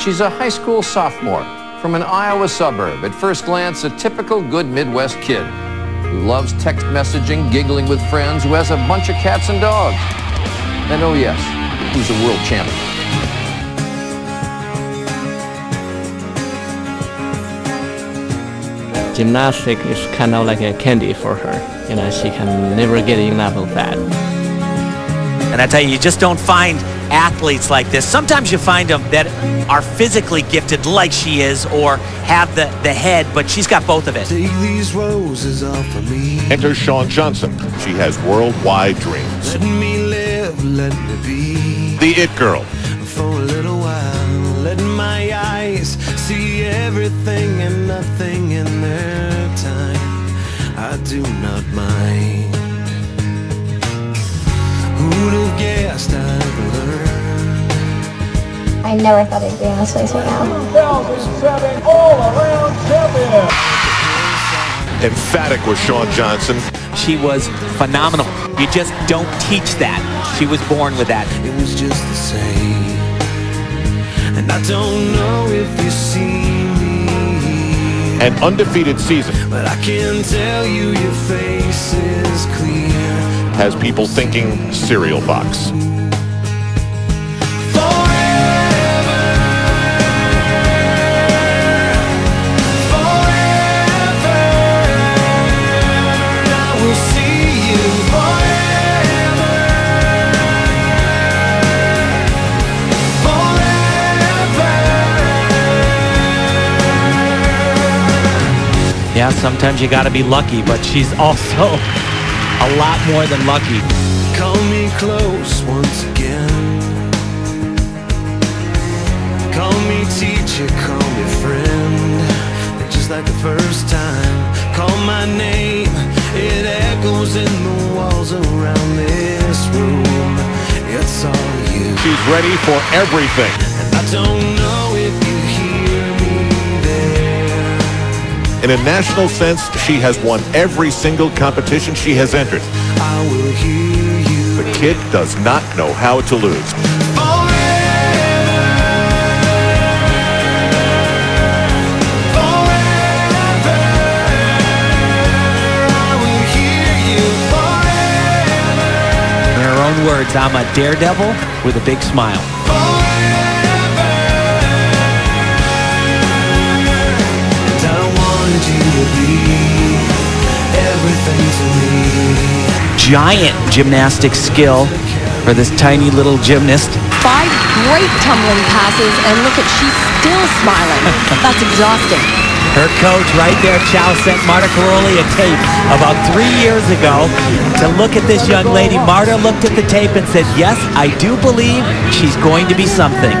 She's a high school sophomore from an Iowa suburb. At first glance, a typical good Midwest kid who loves text messaging, giggling with friends, who has a bunch of cats and dogs. And oh yes, who's a world champion. Gymnastics is kind of like a candy for her. You know, she can never get enough of that. And I tell you, you just don't find athletes like this. Sometimes you find them that are physically gifted like she is or have the, the head, but she's got both of it. Take these roses off of me. Enter Shawn Johnson. She has worldwide dreams. Let me live, let me be. The It Girl. For a little while, let my eyes see everything and nothing in their time. I do not mind. Never thought I'd be in this place right now. 2007 all-around champion. Emphatic was Shawn Johnson. She was phenomenal. You just don't teach that. She was born with that. It was just the same. And I don't know if you see me. An undefeated season But I can tell you your face is clear. has people thinking cereal box. Yeah, sometimes you got to be lucky, but she's also a lot more than lucky. Call me close once again. Call me teacher, call me friend. And just like the first time, call my name. It echoes in the walls around this room. It's all you. She's ready for everything. In a national sense, she has won every single competition she has entered. I will hear you. The kid does not know how to lose. In her own words, I'm a daredevil with a big smile. Giant gymnastic skill for this tiny little gymnast. Five great tumbling passes, and look at she's still smiling. That's exhausting. Her coach right there, Chow, sent Marta Karolyi a tape about three years ago to look at this young lady. Marta looked at the tape and said, yes, I do believe she's going to be something.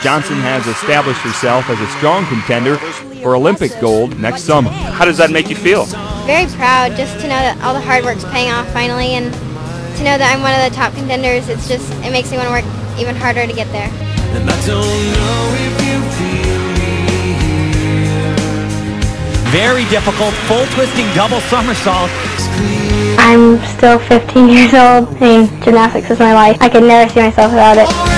Johnson has established herself as a strong contender for Olympic gold next summer. How does that make you feel? Very proud just to know that all the hard work's paying off finally and to know that I'm one of the top contenders. It's just, it makes me want to work even harder to get there. And I don't know if you feel me here. Very difficult, full twisting double somersault. I'm still 15 years old. I mean, gymnastics is my life. I could never see myself without it.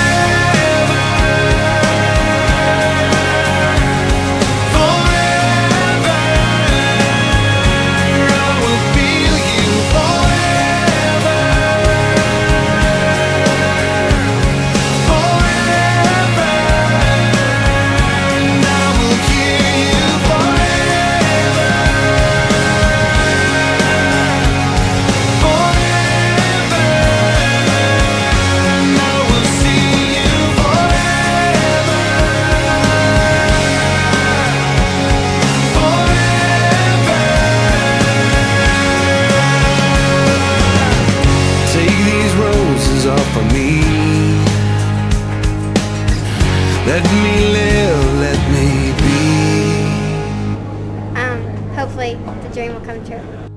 Let me live, let me be. Um, hopefully the dream will come true.